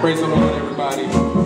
Praise the Lord, everybody.